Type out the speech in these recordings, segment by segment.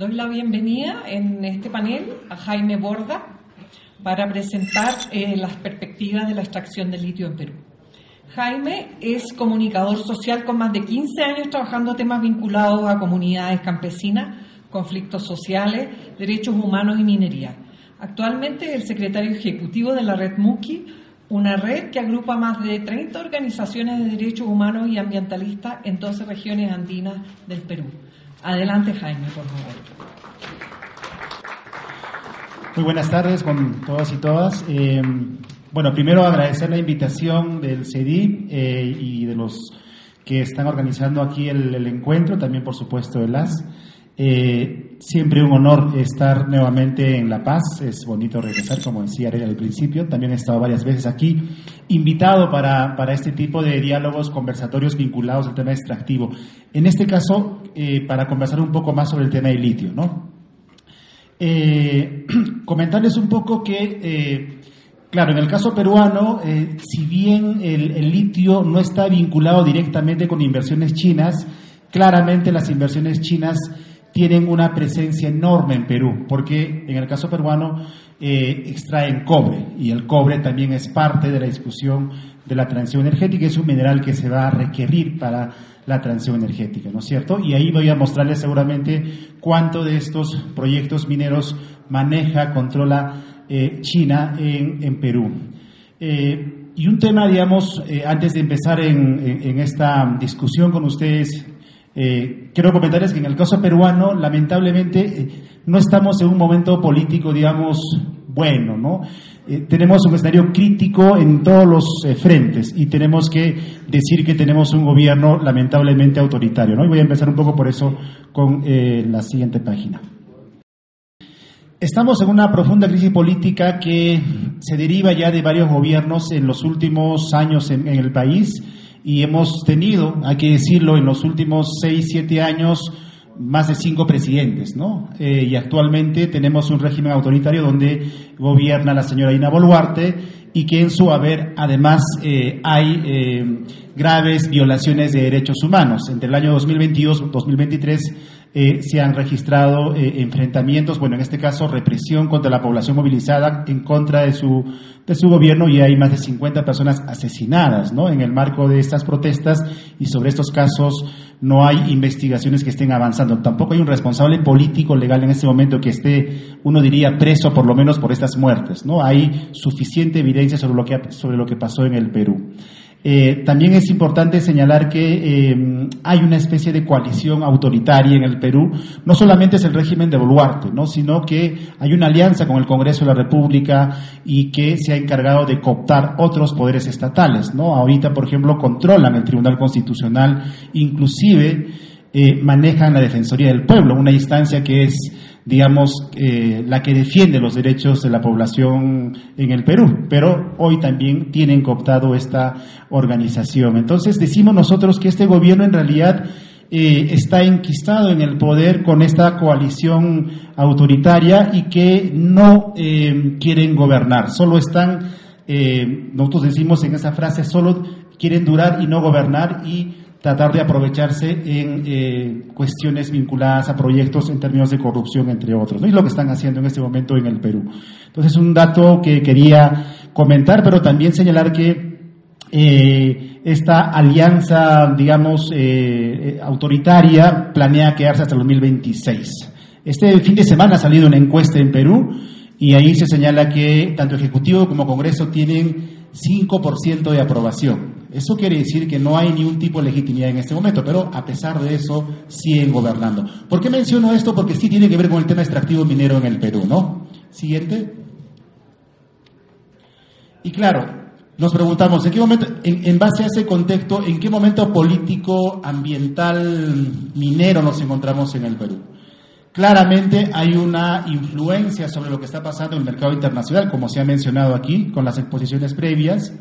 Doy la bienvenida en este panel a Jaime Borda para presentar eh, las perspectivas de la extracción de litio en Perú. Jaime es comunicador social con más de 15 años trabajando temas vinculados a comunidades campesinas, conflictos sociales, derechos humanos y minería. Actualmente es el secretario ejecutivo de la red MUKI, una red que agrupa más de 30 organizaciones de derechos humanos y ambientalistas en 12 regiones andinas del Perú. Adelante, Jaime, por favor. Muy buenas tardes con todos y todas. Eh, bueno, primero agradecer la invitación del CEDI eh, y de los que están organizando aquí el, encuentro, también por supuesto de las. Eh, siempre un honor estar nuevamente en La Paz, es bonito regresar, como decía Arena al principio, también he estado varias veces aquí, invitado para, para este tipo de diálogos, conversatorios vinculados al tema extractivo. En este caso, para conversar un poco más sobre el tema del litio, ¿no? Eh, comentarles un poco que, eh, claro, en el caso peruano, eh, si bien el, litio no está vinculado directamente con inversiones chinas, claramente las inversiones chinas tienen una presencia enorme en Perú, porque en el caso peruano extraen cobre y el cobre también es parte de la discusión de la transición energética, es un mineral que se va a requerir para la transición energética, ¿no es cierto? Y ahí voy a mostrarles seguramente cuánto de estos proyectos mineros maneja, controla eh, China en, Perú. Eh, y un tema, digamos, eh, antes de empezar en, esta discusión con ustedes, quiero comentarles que en el caso peruano, lamentablemente, no estamos en un momento político, digamos, bueno, ¿no? Eh, tenemos un escenario crítico en todos los eh, frentes y tenemos que decir que tenemos un gobierno lamentablemente autoritario, ¿no? Y voy a empezar un poco por eso con eh, la siguiente página. Estamos en una profunda crisis política que se deriva ya de varios gobiernos en los últimos años en el país y hemos tenido, hay que decirlo, en los últimos seis, siete años, más de cinco presidentes, ¿no? Eh, y actualmente tenemos un régimen autoritario donde gobierna la señora Ina Boluarte y que en su haber además eh, hay eh, graves violaciones de derechos humanos. Entre el año 2022 y 2023 se han registrado enfrentamientos, bueno, en este caso represión contra la población movilizada en contra de su, de su gobierno y hay más de 50 personas asesinadas, ¿no? En el marco de estas protestas y sobre estos casos no hay investigaciones que estén avanzando. Tampoco hay un responsable político legal en este momento que esté, uno diría, preso por lo menos por estas muertes. ¿no? Hay suficiente evidencia sobre lo que, sobre lo que pasó en el Perú. Eh, también es importante señalar que eh, hay una especie de coalición autoritaria en el Perú. No solamente es el régimen de Boluarte, ¿no? sino que hay una alianza con el Congreso de la República y que se ha encargado de cooptar otros poderes estatales. ¿no? Ahorita, por ejemplo, controlan el Tribunal Constitucional, inclusive eh, manejan la Defensoría del Pueblo, una instancia que es digamos, eh, la que defiende los derechos de la población en el Perú, pero hoy también tienen cooptado esta organización. Entonces decimos nosotros que este gobierno en realidad eh, está enquistado en el poder con esta coalición autoritaria y que no eh, quieren gobernar, solo están, nosotros decimos en esa frase, solo quieren durar y no gobernar y tratar de aprovecharse en eh, cuestiones vinculadas a proyectos en términos de corrupción, entre otros. ¿no? Lo que están haciendo en este momento en el Perú. Entonces, un dato que quería comentar, pero también señalar que eh, esta alianza, digamos, eh, autoritaria planea quedarse hasta el 2026. Este fin de semana ha salido una encuesta en Perú y ahí se señala que tanto Ejecutivo como Congreso tienen 5% de aprobación. Eso quiere decir que no hay ningún tipo de legitimidad en este momento, pero a pesar de eso siguen gobernando. ¿Por qué menciono esto? Porque sí tiene que ver con el tema extractivo minero en el Perú, ¿no? Siguiente. Y claro, nos preguntamos, ¿en qué momento, en, base a ese contexto, en qué momento político, ambiental, minero nos encontramos en el Perú? Claramente hay una influencia sobre lo que está pasando en el mercado internacional, como se ha mencionado aquí, con las exposiciones previas.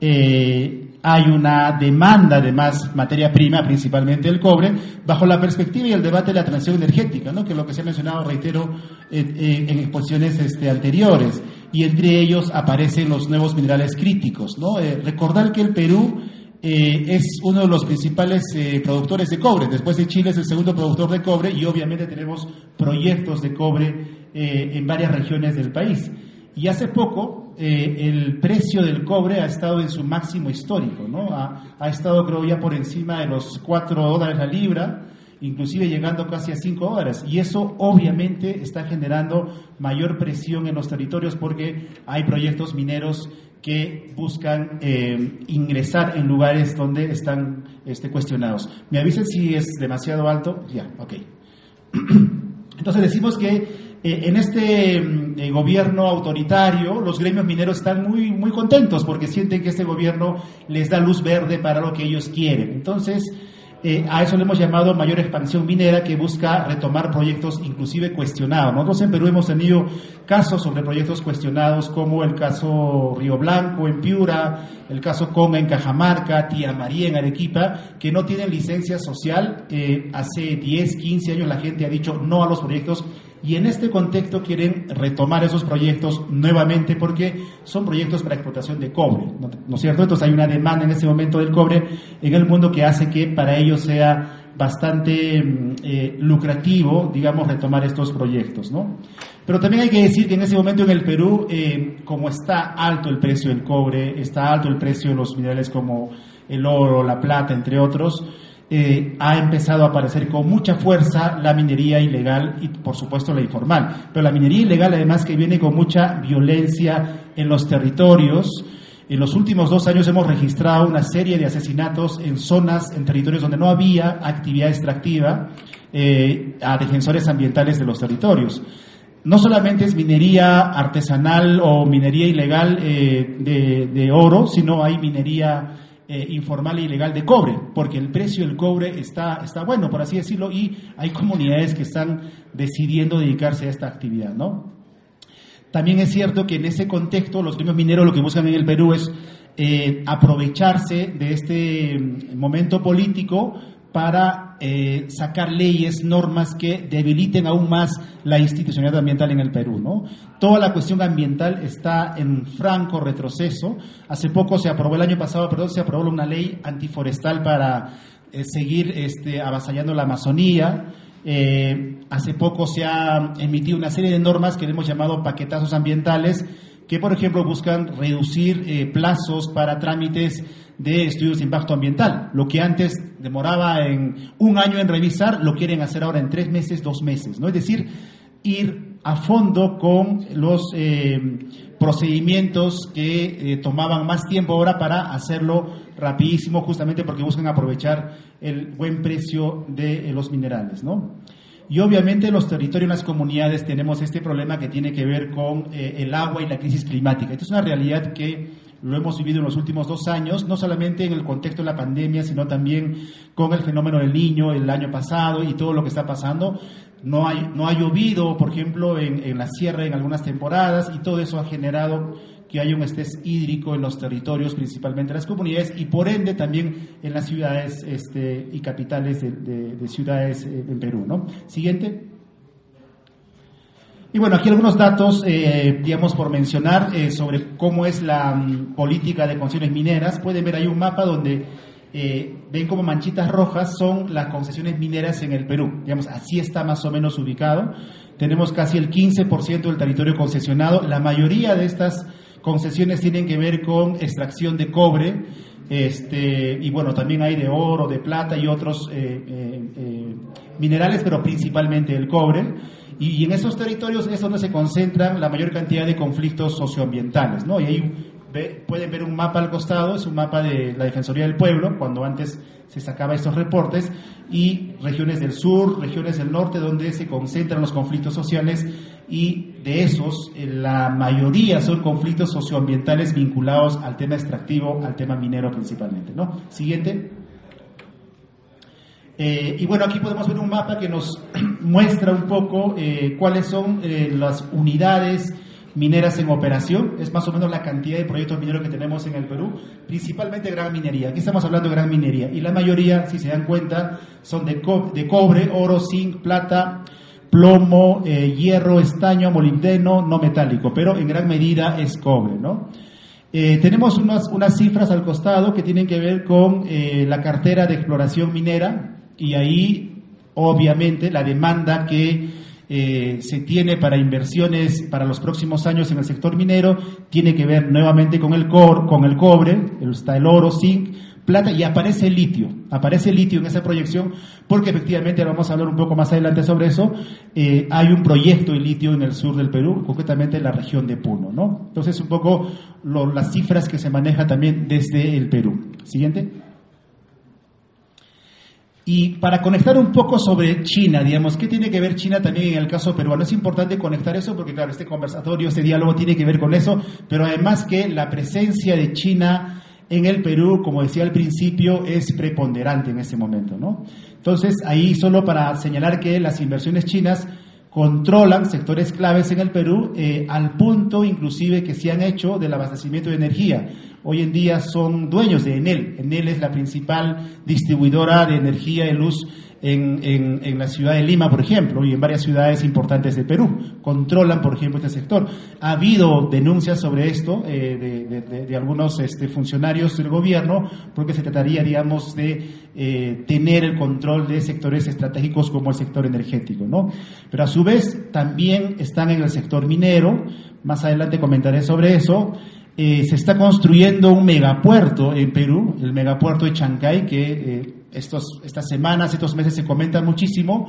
Eh, hay una demanda de más materia prima, principalmente el cobre, bajo la perspectiva y el debate de la transición energética, ¿no? que es lo que se ha mencionado, reitero, en exposiciones este, anteriores, y entre ellos aparecen los nuevos minerales críticos. ¿no? Eh, recordar que el Perú eh, es uno de los principales eh, productores de cobre. Después de Chile es el segundo productor de cobre y obviamente tenemos proyectos de cobre eh, en varias regiones del país. Y hace poco el precio del cobre ha estado en su máximo histórico, ¿no? Ha, ha, estado creo ya por encima de los 4 dólares la libra, inclusive llegando casi a 5 dólares. Y eso obviamente está generando mayor presión en los territorios porque hay proyectos mineros que buscan eh, ingresar en lugares donde están este, cuestionados. Me avisen si es demasiado alto. Ya, ok. Entonces decimos que eh, en este mm, eh, gobierno autoritario los gremios mineros están muy, muy contentos porque sienten que este gobierno les da luz verde para lo que ellos quieren. Entonces, a eso le hemos llamado mayor expansión minera que busca retomar proyectos inclusive cuestionados. Nosotros en Perú hemos tenido casos sobre proyectos cuestionados como el caso Río Blanco en Piura, el caso Conga en Cajamarca, Tía María en Arequipa, que no tienen licencia social. Eh, hace 10, 15 años la gente ha dicho no a los proyectos y en este contexto quieren retomar esos proyectos nuevamente porque son proyectos para explotación de cobre, ¿no, es cierto? Entonces hay una demanda en ese momento del cobre en el mundo que hace que para ellos sea bastante mm, eh, lucrativo, digamos, retomar estos proyectos, ¿no? Pero también hay que decir que en ese momento en el Perú, eh, como está alto el precio del cobre, está alto el precio de los minerales como el oro, la plata, entre otros, eh, ha empezado a aparecer con mucha fuerza la minería ilegal y por supuesto la informal. Pero la minería ilegal además que viene con mucha violencia en los territorios. En los últimos dos años hemos registrado una serie de asesinatos en zonas, en territorios donde no había actividad extractiva eh, a defensores ambientales de los territorios. No solamente es minería artesanal o minería ilegal eh, de, de oro, sino hay minería eh, informal e ilegal de cobre, porque el precio del cobre está, está bueno, por así decirlo, y hay comunidades que están decidiendo dedicarse a esta actividad, ¿no? También es cierto que en ese contexto los gremios mineros lo que buscan en el Perú es eh, aprovecharse de este mm, momento político para eh, sacar leyes, normas que debiliten aún más la institucionalidad ambiental en el Perú. ¿no? Toda la cuestión ambiental está en franco retroceso. Hace poco se aprobó, el año pasado, perdón, se aprobó una ley antiforestal para eh, seguir este, avasallando la Amazonía. Eh, hace poco se ha emitido una serie de normas que hemos llamado paquetazos ambientales, que por ejemplo buscan reducir plazos para trámites de estudios de impacto ambiental. Lo que antes demoraba en un año en revisar, lo quieren hacer ahora en tres meses, dos meses, ¿no? Es decir, ir a fondo con los eh, procedimientos que eh, tomaban más tiempo ahora para hacerlo rapidísimo, justamente porque buscan aprovechar el buen precio de eh, los minerales, ¿no? Y obviamente los territorios, las comunidades tenemos este problema que tiene que ver con el agua y la crisis climática. Esto es una realidad que lo hemos vivido en los últimos dos años, no solamente en el contexto de la pandemia, sino también con el fenómeno del niño el año pasado y todo lo que está pasando. No, hay, no ha llovido, por ejemplo, en, en la sierra en algunas temporadas y todo eso ha generado que haya un estrés hídrico en los territorios, principalmente en las comunidades, y por ende también en las ciudades este, y capitales de, de ciudades eh, en Perú. ¿no? Siguiente. Y bueno, aquí algunos datos, eh, digamos, por mencionar eh, sobre cómo es la mm, política de concesiones mineras. Pueden ver ahí un mapa donde ven como manchitas rojas son las concesiones mineras en el Perú. Digamos, así está más o menos ubicado. Tenemos casi el 15% del territorio concesionado. La mayoría de estas concesiones tienen que ver con extracción de cobre. Este, y bueno, también hay de oro, de plata y otros minerales, pero principalmente el cobre. Y, en esos territorios es donde se concentran la mayor cantidad de conflictos socioambientales, ¿no? Y pueden ver un mapa al costado, es un mapa de la Defensoría del Pueblo, cuando antes se sacaba estos reportes, y regiones del sur, regiones del norte, donde se concentran los conflictos sociales, y de esos, eh, la mayoría son conflictos socioambientales vinculados al tema extractivo, al tema minero principalmente, ¿no? Siguiente. Eh, y bueno, aquí podemos ver un mapa que nos muestra un poco eh, cuáles son las unidades mineras en operación. Es más o menos la cantidad de proyectos mineros que tenemos en el Perú, principalmente gran minería. Aquí estamos hablando de gran minería. Y la mayoría, si se dan cuenta, son de, de cobre, oro, zinc, plata, plomo, hierro, estaño, molibdeno, no metálico, pero en gran medida es cobre, ¿no? Eh, tenemos unas, unas cifras al costado que tienen que ver con eh, la cartera de exploración minera y ahí, obviamente, la demanda que eh, se tiene para inversiones para los próximos años en el sector minero tiene que ver nuevamente con el, cor, con el cobre, está el oro, zinc, plata y aparece el litio. Aparece el litio en esa proyección porque efectivamente, vamos a hablar un poco más adelante sobre eso, eh, hay un proyecto de litio en el sur del Perú, concretamente en la región de Puno. ¿no? Entonces, un poco las cifras que se manejan también desde el Perú. Siguiente. Y para conectar un poco sobre China, digamos, ¿qué tiene que ver China también en el caso peruano? Es importante conectar eso porque, claro, este conversatorio, este diálogo tiene que ver con eso, pero además que la presencia de China en el Perú, como decía al principio, es preponderante en este momento, ¿no? Entonces, ahí solo para señalar que las inversiones chinas controlan sectores claves en el Perú eh, al punto inclusive que se han hecho del abastecimiento de energía. Hoy en día son dueños de Enel. Enel es la principal distribuidora de energía y luz en, en, la ciudad de Lima, por ejemplo, y en varias ciudades importantes de Perú. Controlan, por ejemplo, este sector. Ha habido denuncias sobre esto eh, de, de, algunos este, funcionarios del gobierno, porque se trataría, digamos, de eh, tener el control de sectores estratégicos como el sector energético, ¿no? Pero a su vez también están en el sector minero. Más adelante comentaré sobre eso. Eh, se está construyendo un megapuerto en Perú, el megapuerto de Chancay, que estos, estas semanas, estos meses se comenta muchísimo,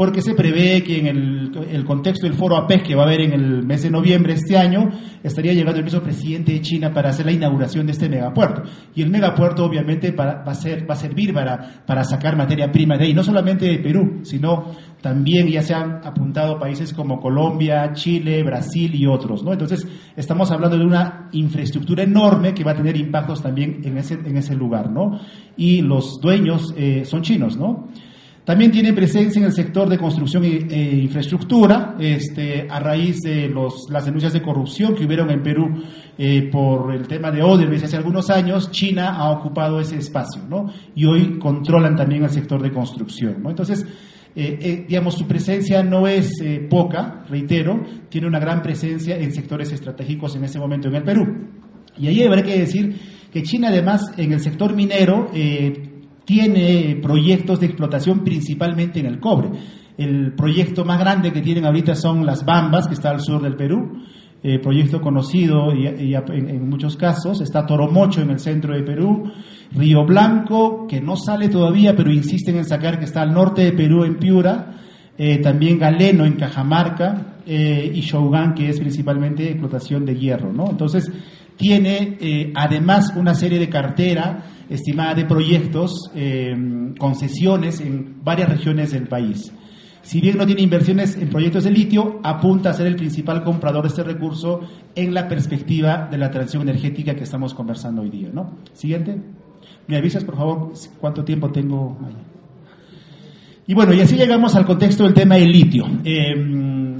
porque se prevé que en el, contexto del foro APEC que va a haber en el mes de noviembre este año, estaría llegando el mismo presidente de China para hacer la inauguración de este megapuerto. Y el megapuerto obviamente va, a ser, va a servir para, para sacar materia prima de ahí, no solamente de Perú, sino también ya se han apuntado países como Colombia, Chile, Brasil y otros. ¿no? Entonces, estamos hablando de una infraestructura enorme que va a tener impactos también en ese, en ese lugar. ¿no? Y los dueños eh, son chinos. ¿no? También tiene presencia en el sector de construcción e, infraestructura, este, a raíz de los, las denuncias de corrupción que hubieron en Perú eh, por el tema de Odebrecht hace algunos años, China ha ocupado ese espacio, ¿no? Y hoy controlan también el sector de construcción, ¿no? Entonces, eh, eh, digamos, su presencia no es poca, reitero, tiene una gran presencia en sectores estratégicos en ese momento en el Perú. Y ahí habrá que decir que China, además, en el sector minero, tiene proyectos de explotación principalmente en el cobre. El proyecto más grande que tienen ahorita son las Bambas, que está al sur del Perú, eh, proyecto conocido y, en, muchos casos. Está Toromocho en el centro de Perú, Río Blanco, que no sale todavía, pero insisten en sacar que está al norte de Perú, en Piura. Eh, también Galeno en Cajamarca eh, y Shogun, que es principalmente explotación de hierro. ¿no? Entonces, tiene además una serie de cartera estimada de proyectos, eh, concesiones en varias regiones del país. Si bien no tiene inversiones en proyectos de litio, apunta a ser el principal comprador de este recurso en la perspectiva de la transición energética que estamos conversando hoy día. ¿no? Siguiente. ¿Me avisas, por favor, cuánto tiempo tengo? Y bueno, y así llegamos al contexto del tema del litio. Eh,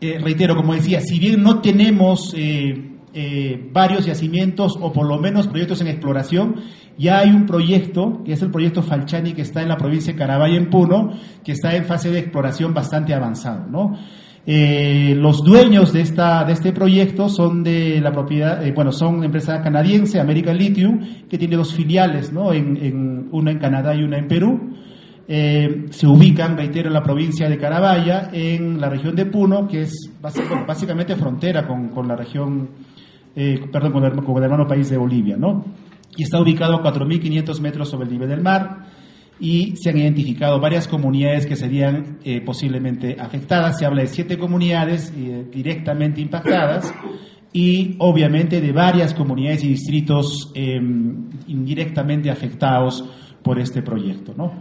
eh, reitero, como decía, si bien no tenemos varios yacimientos o por lo menos proyectos en exploración, ya hay un proyecto, que es el proyecto Falchani, que está en la provincia de Carabay, en Puno, que está en fase de exploración bastante avanzado, ¿no? Eh, los dueños de, esta, de este proyecto son de la propiedad, eh, bueno, son una empresa canadiense, American Lithium, que tiene dos filiales, ¿no? En, una en Canadá y una en Perú. Eh, se ubican, reitero, en la provincia de Carabaya, en la región de Puno, que es básicamente frontera con, con la región, perdón, con el, con el hermano país de Bolivia, ¿no? y está ubicado a 4.500 metros sobre el nivel del mar y se han identificado varias comunidades que serían eh, posiblemente afectadas. Se habla de siete comunidades eh, directamente impactadas y obviamente de varias comunidades y distritos em, indirectamente afectados por este proyecto. ¿no?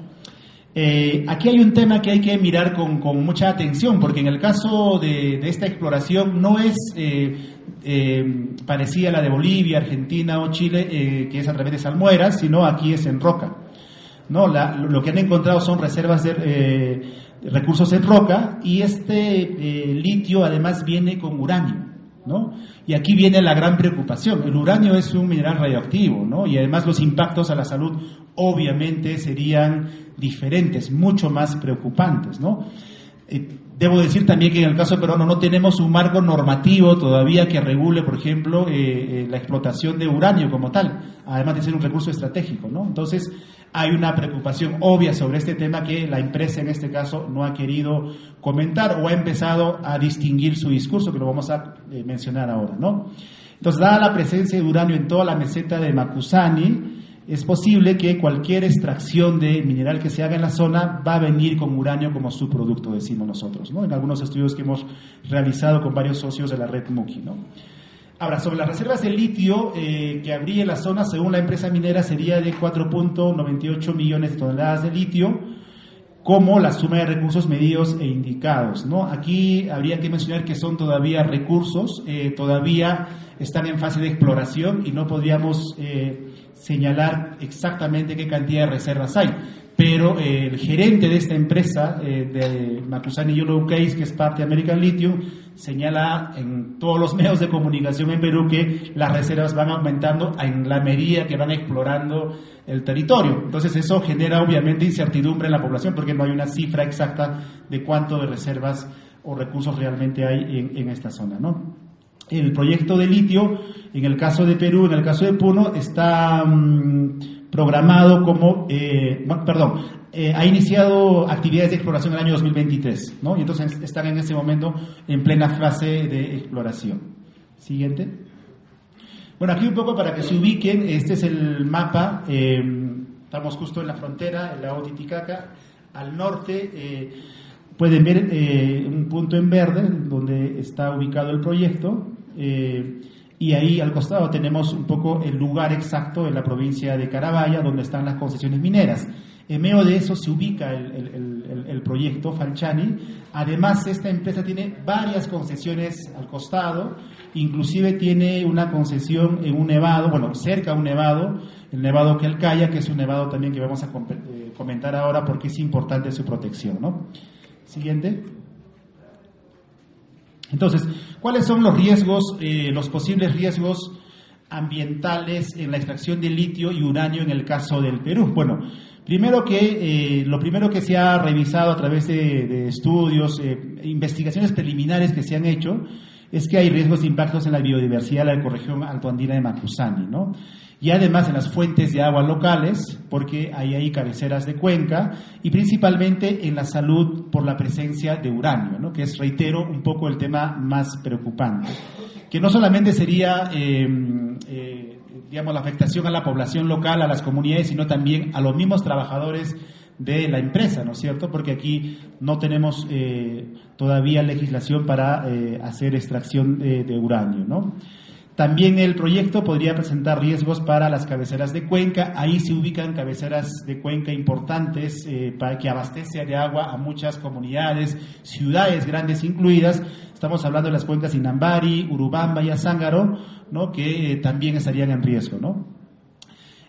Eh, aquí hay un tema que hay que mirar con, mucha atención, porque en el caso de, esta exploración no es eh, eh, parecida a la de Bolivia, Argentina o Chile, eh, que es a través de salmueras, sino aquí es en roca. ¿no? Lo que han encontrado son reservas de recursos en roca y este litio además viene con uranio. ¿No? Y aquí viene la gran preocupación. El uranio es un mineral radioactivo, ¿no? Y además los impactos a la salud obviamente serían diferentes, mucho más preocupantes, ¿no? Eh, Debo decir también que en el caso peruano no tenemos un marco normativo todavía que regule, por ejemplo, eh, eh, la explotación de uranio como tal, además de ser un recurso estratégico. ¿no? Entonces, hay una preocupación obvia sobre este tema que la empresa en este caso no ha querido comentar o ha empezado a distinguir su discurso, que lo vamos a eh, mencionar ahora. ¿no? Entonces, dada la presencia de uranio en toda la meseta de Macusani, es posible que cualquier extracción de mineral que se haga en la zona va a venir con uranio como subproducto, decimos nosotros, ¿no? en algunos estudios que hemos realizado con varios socios de la red MUKI. ¿no? Ahora, sobre las reservas de litio eh, que habría en la zona, según la empresa minera, sería de 4.98 millones de toneladas de litio, como la suma de recursos medidos e indicados. ¿no? Aquí habría que mencionar que son todavía recursos, eh, todavía están en fase de exploración y no podríamos... Eh, señalar exactamente qué cantidad de reservas hay. Pero eh, el gerente de esta empresa, eh, de Macusani Yellow Case, que es parte de American Lithium, señala en todos los medios de comunicación en Perú que las reservas van aumentando en la medida que van explorando el territorio. Entonces eso genera obviamente incertidumbre en la población porque no hay una cifra exacta de cuánto de reservas o recursos realmente hay en, en esta zona, ¿no? El proyecto de litio, en el caso de Perú, en el caso de Puno, está mm, programado como, eh, perdón, eh, ha iniciado actividades de exploración en el año 2023, ¿no? Y entonces están en ese momento en plena fase de exploración. Siguiente. Bueno, aquí un poco para que se ubiquen, este es el mapa, eh, estamos justo en la frontera, el lago Titicaca, al norte pueden ver un punto en verde donde está ubicado el proyecto eh, y ahí al costado tenemos un poco el lugar exacto en la provincia de Carabaya, donde están las concesiones mineras. En medio de eso se ubica el, proyecto Falchani. Además, esta empresa tiene varias concesiones al costado, inclusive tiene una concesión en un nevado, bueno, cerca a un nevado, el nevado Quelcaya, que es un nevado también que vamos a eh, comentar ahora porque es importante su protección. ¿no? Siguiente. Entonces, ¿cuáles son los riesgos, eh, los posibles riesgos ambientales en la extracción de litio y uranio en el caso del Perú? Bueno, primero que eh, lo primero que se ha revisado a través de, estudios, eh, investigaciones preliminares que se han hecho, es que hay riesgos de impactos en la biodiversidad de la ecorregión altoandina de Macusani, ¿no? y además en las fuentes de agua locales, porque ahí hay cabeceras de cuenca, y principalmente en la salud por la presencia de uranio, ¿no? que es, reitero, un poco el tema más preocupante, que no solamente sería, eh, eh, digamos, la afectación a la población local, a las comunidades, sino también a los mismos trabajadores de la empresa, ¿no es cierto? Porque aquí no tenemos eh, todavía legislación para hacer extracción de, de uranio, ¿no? También el proyecto podría presentar riesgos para las cabeceras de cuenca. Ahí se ubican cabeceras de cuenca importantes eh, para que abastece de agua a muchas comunidades, ciudades grandes incluidas. Estamos hablando de las cuencas Inambari, Urubamba y Azángaro, ¿no? que eh, también estarían en riesgo. ¿no?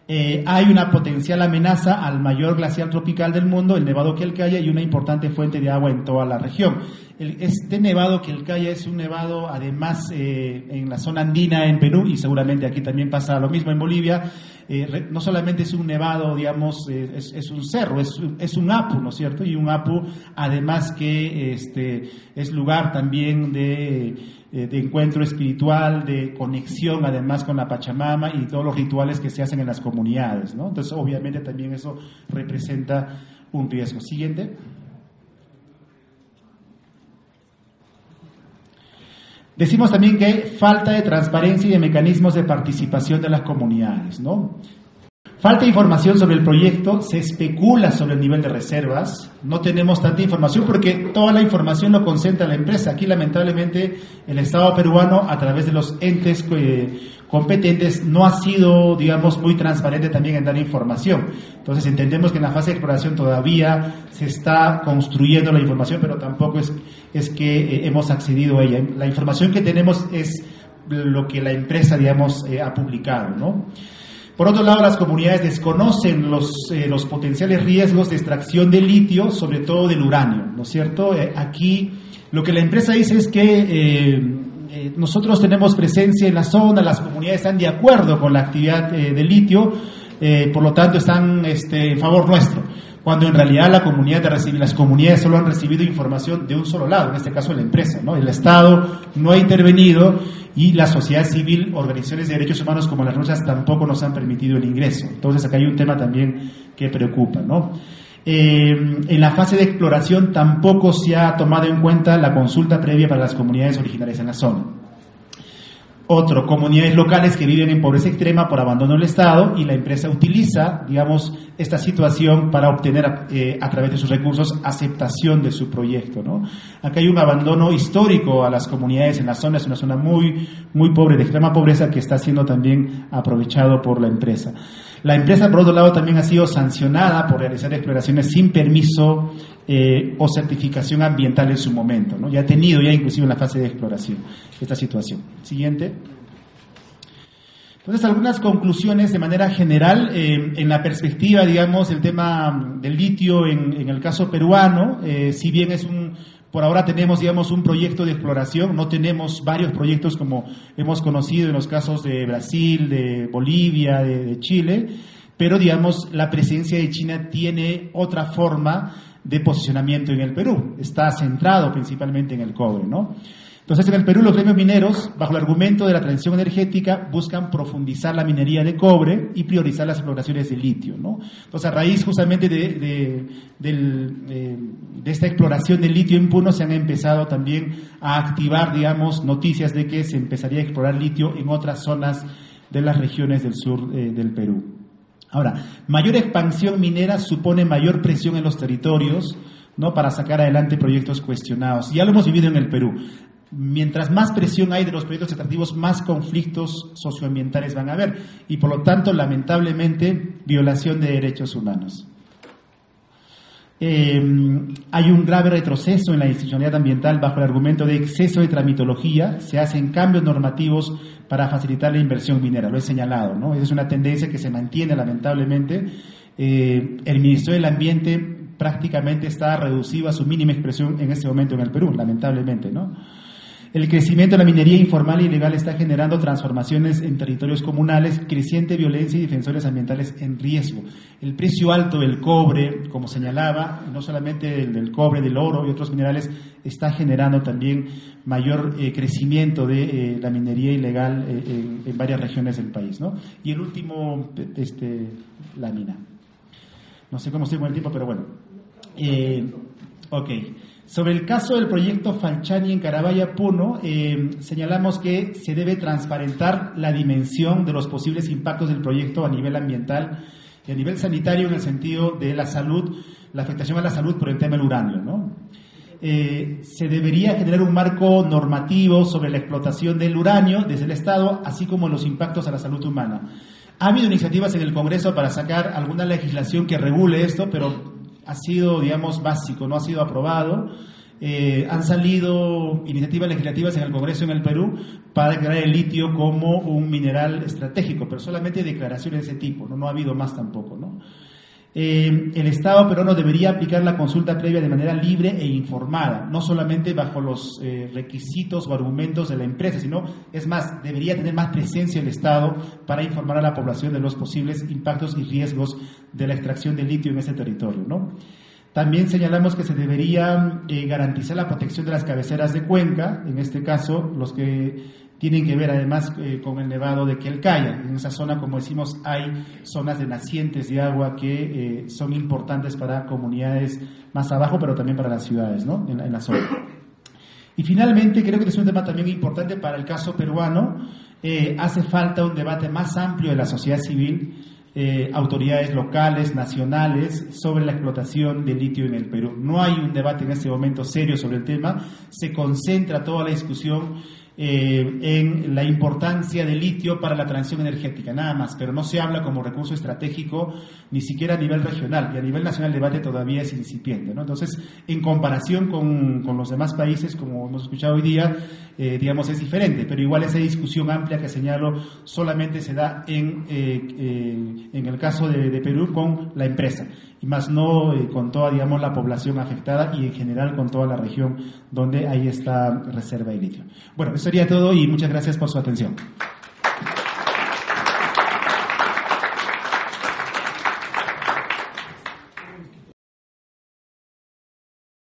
Eh, hay una potencial amenaza al mayor glaciar tropical del mundo, el Nevado Quelcaya, y una importante fuente de agua en toda la región. este Nevado Quelcaya es un nevado, además, eh, en la zona andina en Perú, y seguramente aquí también pasa lo mismo en Bolivia. Eh, no solamente es un nevado, digamos, es, un cerro, es, es, un apu, ¿no es cierto? Y un apu, además que este, es lugar también de eh, de encuentro espiritual, de conexión además con la Pachamama y todos los rituales que se hacen en las comunidades. ¿no? Entonces, obviamente también eso representa un riesgo. Siguiente. Decimos también que hay falta de transparencia y de mecanismos de participación de las comunidades, ¿no? Falta información sobre el proyecto, se especula sobre el nivel de reservas, no tenemos tanta información porque toda la información lo concentra la empresa. Aquí lamentablemente el Estado peruano a través de los entes eh, competentes no ha sido, digamos, muy transparente también en dar información. Entonces entendemos que en la fase de exploración todavía se está construyendo la información, pero tampoco es, que eh, hemos accedido a ella. La información que tenemos es lo que la empresa, digamos, eh, ha publicado, ¿no? Por otro lado, las comunidades desconocen los, eh, los potenciales riesgos de extracción de litio, sobre todo del uranio, ¿no es cierto? Eh, aquí lo que la empresa dice es que eh, nosotros tenemos presencia en la zona, las comunidades están de acuerdo con la actividad de litio, por lo tanto están este, en favor nuestro. cuando en realidad la comunidad las comunidades solo han recibido información de un solo lado, en este caso la empresa. ¿no? El Estado no ha intervenido y la sociedad civil, organizaciones de derechos humanos como las nuestras tampoco nos han permitido el ingreso. Entonces acá hay un tema también que preocupa. ¿no? Eh, en la fase de exploración tampoco se ha tomado en cuenta la consulta previa para las comunidades originarias en la zona. Otro, comunidades locales que viven en pobreza extrema por abandono del Estado y la empresa utiliza, digamos, esta situación para obtener eh, a través de sus recursos aceptación de su proyecto. ¿no? Acá hay un abandono histórico a las comunidades en la zona, es una zona muy, muy pobre, de extrema pobreza, que está siendo también aprovechado por la empresa. La empresa, por otro lado, también ha sido sancionada por realizar exploraciones sin permiso eh, o certificación ambiental en su momento. ¿no? Ya ha tenido ya inclusive en la fase de exploración esta situación. Siguiente. Entonces, algunas conclusiones de manera general eh, en la perspectiva, digamos, del tema del litio en, en el caso peruano, eh, si bien es un por ahora tenemos, digamos, un proyecto de exploración, no tenemos varios proyectos como hemos conocido en los casos de Brasil, de Bolivia, de, Chile, pero, digamos, la presencia de China tiene otra forma de posicionamiento en el Perú. Está centrado principalmente en el cobre, ¿no? Entonces, en el Perú, los gremios mineros, bajo el argumento de la transición energética, buscan profundizar la minería de cobre y priorizar las exploraciones de litio. ¿no? Entonces, a raíz justamente de, de, esta exploración del litio en Puno, se han empezado también a activar, digamos, noticias de que se empezaría a explorar litio en otras zonas de las regiones del sur eh, del Perú. Ahora, mayor expansión minera supone mayor presión en los territorios, ¿no? para sacar adelante proyectos cuestionados. Ya lo hemos vivido en el Perú mientras más presión hay de los proyectos extractivos, más conflictos socioambientales van a haber y por lo tanto, lamentablemente, violación de derechos humanos. Eh, hay un grave retroceso en la institucionalidad ambiental bajo el argumento de exceso de tramitología. Se hacen cambios normativos para facilitar la inversión minera, lo he señalado. ¿no? Es una tendencia que se mantiene lamentablemente. Eh, el Ministerio del Ambiente prácticamente está reducido a su mínima expresión en este momento en el Perú, lamentablemente. ¿no? El crecimiento de la minería informal y ilegal está generando transformaciones en territorios comunales, creciente violencia y defensores ambientales en riesgo. El precio alto del cobre, como señalaba, no solamente el del cobre, del oro y otros minerales, está generando también mayor eh, crecimiento de eh, la minería ilegal eh, en, varias regiones del país. ¿no? Y el último, este, la mina. No sé cómo estoy con el tiempo, pero bueno. ok. Sobre el caso del proyecto Falchani en Carabaya Puno, eh, señalamos que se debe transparentar la dimensión de los posibles impactos del proyecto a nivel ambiental y a nivel sanitario en el sentido de la salud, la afectación a la salud por el tema del uranio. Eh, se debería generar un marco normativo sobre la explotación del uranio desde el Estado, así como los impactos a la salud humana. Ha habido iniciativas en el Congreso para sacar alguna legislación que regule esto, pero ha sido, digamos, básico, no ha sido aprobado. Eh, han salido iniciativas legislativas en el Congreso en el Perú para declarar el litio como un mineral estratégico, pero solamente declaraciones de ese tipo, no, ha habido más tampoco. Eh, el Estado peruano debería aplicar la consulta previa de manera libre e informada, no solamente bajo los eh, requisitos o argumentos de la empresa, sino, es más, debería tener más presencia el Estado para informar a la población de los posibles impactos y riesgos de la extracción de litio en ese territorio. También señalamos que se debería eh, garantizar la protección de las cabeceras de cuenca, en este caso, los que tienen que ver además eh, con el nevado de Quelcaya. En esa zona, como decimos, hay zonas de nacientes de agua que eh, son importantes para comunidades más abajo, pero también para las ciudades, ¿no? En, la zona. Y finalmente, creo que es un tema también importante para el caso peruano. Eh, hace falta un debate más amplio de la sociedad civil, autoridades locales, nacionales, sobre la explotación de litio en el Perú. No hay un debate en este momento serio sobre el tema. Se concentra toda la discusión eh, en la importancia del litio para la transición energética, nada más, pero no se habla como recurso estratégico ni siquiera a nivel regional y a nivel nacional el debate todavía es incipiente. Entonces, en comparación con, con, los demás países, como hemos escuchado hoy día, eh, digamos, es diferente, pero igual esa discusión amplia que señalo solamente se da en, eh, en el caso de, Perú con la empresa más no eh, con toda, digamos, la población afectada y en general con toda la región donde hay esta reserva de litio. Bueno, eso sería todo y muchas gracias por su atención.